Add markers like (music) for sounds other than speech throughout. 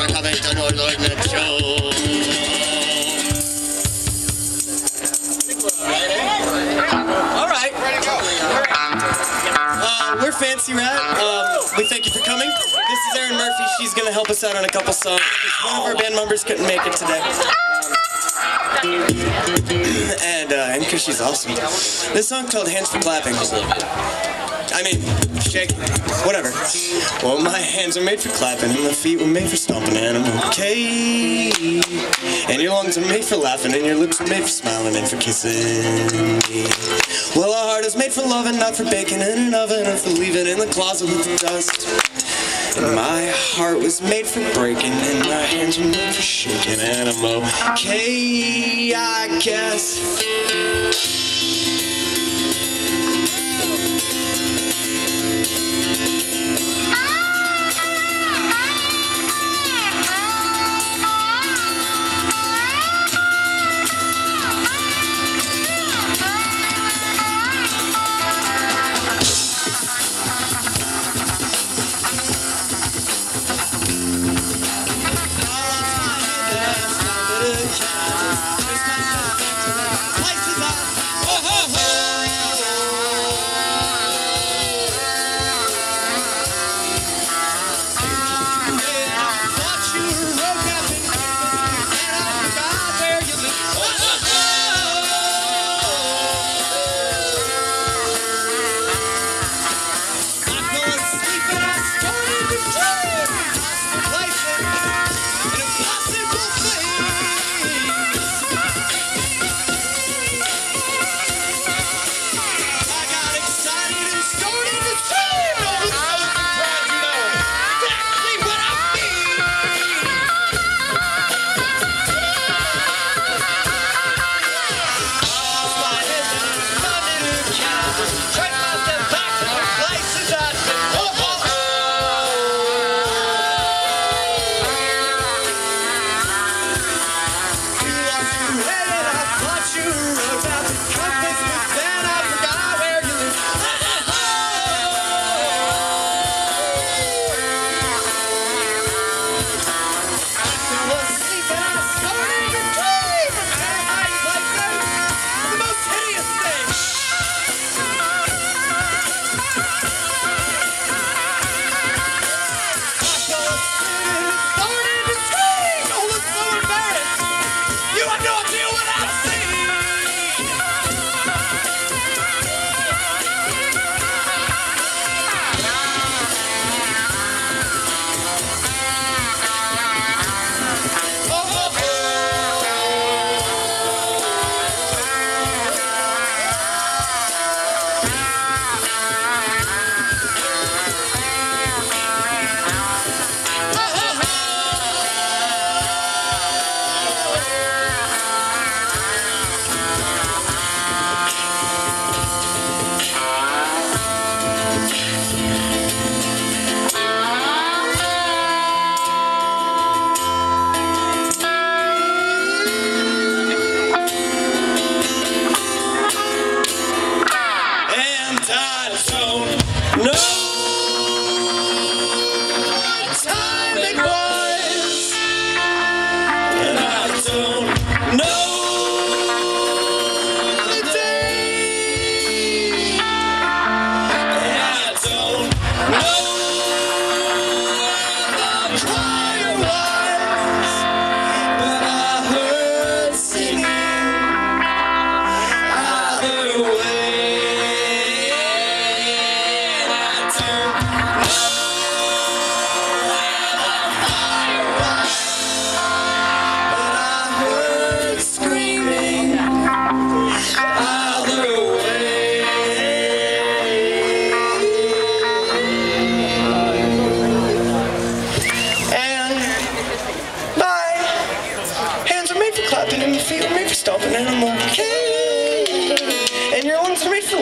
we're coming to All right. Uh, we're Fancy Rat. Um, we thank you for coming. This is Erin Murphy. She's going to help us out on a couple songs. One of our band members couldn't make it today. (coughs) and uh, because she's awesome. This song called Hands for Clapping. I mean, shake, whatever. Well, my hands are made for clapping, and my feet were made for stomping, and I'm okay. And your lungs are made for laughing, and your lips are made for smiling and for kissing. Well, our heart is made for loving, not for baking in an oven, or for leaving in the closet with the dust. And my heart was made for breaking, and my hands were made for shaking, and I'm okay, I guess. Don't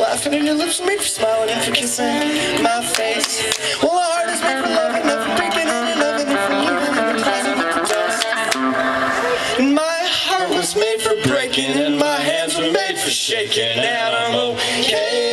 laughing, and your lips made for smiling, and for kissing my face. Well, our heart is made for loving, not for breaking in and loving, and for leaving in the closet with the dust. My heart was made for breaking, and my hands were made for shaking, and I'm okay.